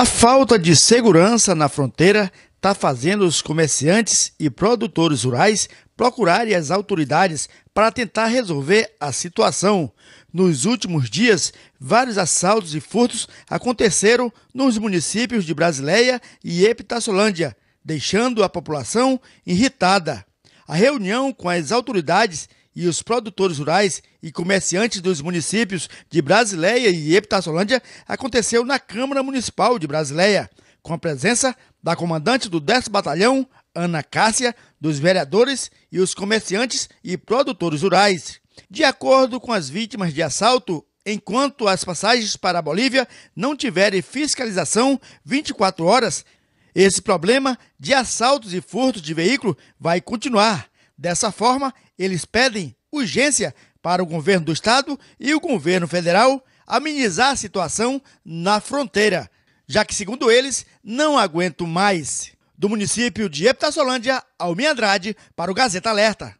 A falta de segurança na fronteira está fazendo os comerciantes e produtores rurais procurarem as autoridades para tentar resolver a situação. Nos últimos dias, vários assaltos e furtos aconteceram nos municípios de Brasileia e Epitaçolândia, deixando a população irritada. A reunião com as autoridades e os produtores rurais e comerciantes dos municípios de Brasileia e Epitaçolândia aconteceu na Câmara Municipal de Brasileia, com a presença da comandante do 10 Batalhão, Ana Cássia, dos vereadores e os comerciantes e produtores rurais. De acordo com as vítimas de assalto, enquanto as passagens para a Bolívia não tiverem fiscalização 24 horas, esse problema de assaltos e furtos de veículo vai continuar. Dessa forma, eles pedem urgência para o governo do estado e o governo federal amenizar a situação na fronteira, já que, segundo eles, não aguentam mais. Do município de Epitaçolândia, Almir Andrade, para o Gazeta Alerta.